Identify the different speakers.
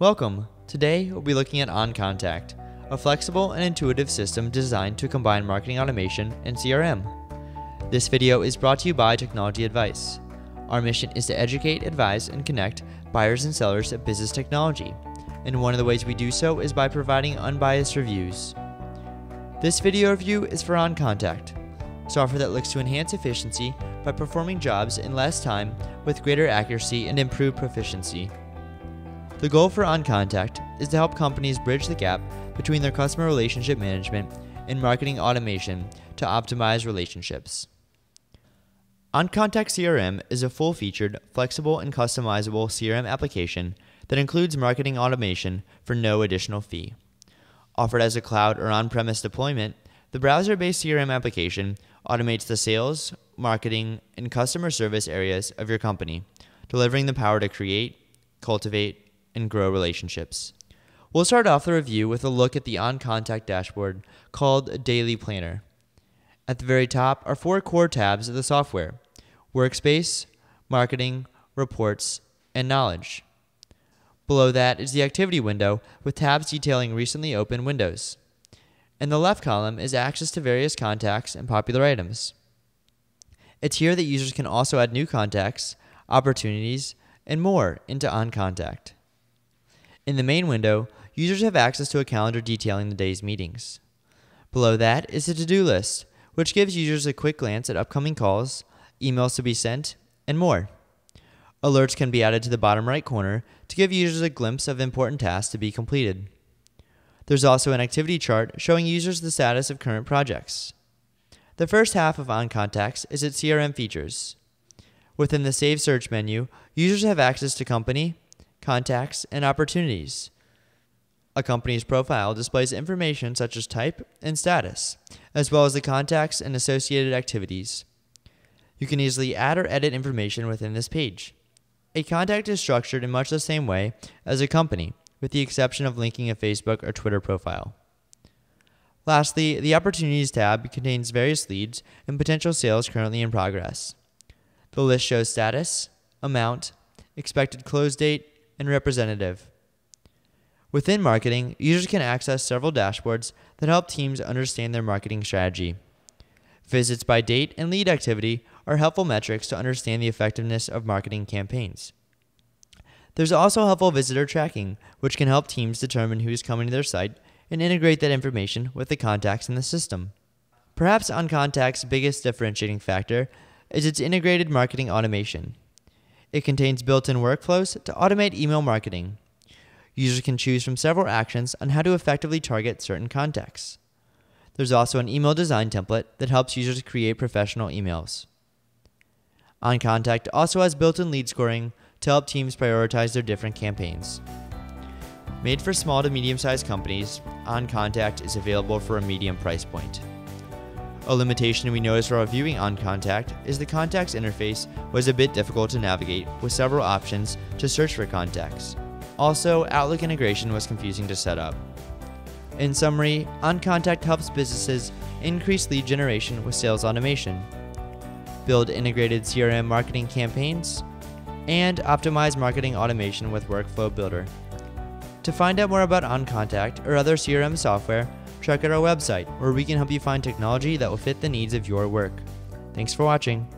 Speaker 1: Welcome! Today we'll be looking at OnContact, a flexible and intuitive system designed to combine marketing automation and CRM. This video is brought to you by Technology Advice. Our mission is to educate, advise, and connect buyers and sellers of business technology, and one of the ways we do so is by providing unbiased reviews. This video review is for OnContact, software that looks to enhance efficiency by performing jobs in less time with greater accuracy and improved proficiency. The goal for OnContact is to help companies bridge the gap between their customer relationship management and marketing automation to optimize relationships. OnContact CRM is a full featured, flexible, and customizable CRM application that includes marketing automation for no additional fee. Offered as a cloud or on premise deployment, the browser based CRM application automates the sales, marketing, and customer service areas of your company, delivering the power to create, cultivate, and grow relationships. We'll start off the review with a look at the OnContact dashboard called Daily Planner. At the very top are four core tabs of the software Workspace, Marketing, Reports, and Knowledge. Below that is the activity window with tabs detailing recently opened windows. In the left column is access to various contacts and popular items. It's here that users can also add new contacts, opportunities, and more into OnContact. In the main window, users have access to a calendar detailing the day's meetings. Below that is a to do list, which gives users a quick glance at upcoming calls, emails to be sent, and more. Alerts can be added to the bottom right corner to give users a glimpse of important tasks to be completed. There's also an activity chart showing users the status of current projects. The first half of OnContact is its CRM features. Within the Save Search menu, users have access to company, contacts, and opportunities. A company's profile displays information such as type and status, as well as the contacts and associated activities. You can easily add or edit information within this page. A contact is structured in much the same way as a company, with the exception of linking a Facebook or Twitter profile. Lastly, the Opportunities tab contains various leads and potential sales currently in progress. The list shows status, amount, expected close date, and representative. Within marketing, users can access several dashboards that help teams understand their marketing strategy. Visits by date and lead activity are helpful metrics to understand the effectiveness of marketing campaigns. There's also helpful visitor tracking, which can help teams determine who's coming to their site and integrate that information with the contacts in the system. Perhaps OnContact's biggest differentiating factor is its integrated marketing automation. It contains built in workflows to automate email marketing. Users can choose from several actions on how to effectively target certain contacts. There's also an email design template that helps users create professional emails. OnContact also has built in lead scoring to help teams prioritize their different campaigns. Made for small to medium sized companies, OnContact is available for a medium price point. A limitation we noticed while viewing OnContact is the contacts interface was a bit difficult to navigate with several options to search for contacts. Also, Outlook integration was confusing to set up. In summary, OnContact helps businesses increase lead generation with sales automation, build integrated CRM marketing campaigns, and optimize marketing automation with Workflow Builder. To find out more about OnContact or other CRM software, check out our website where we can help you find technology that will fit the needs of your work. Thanks for watching.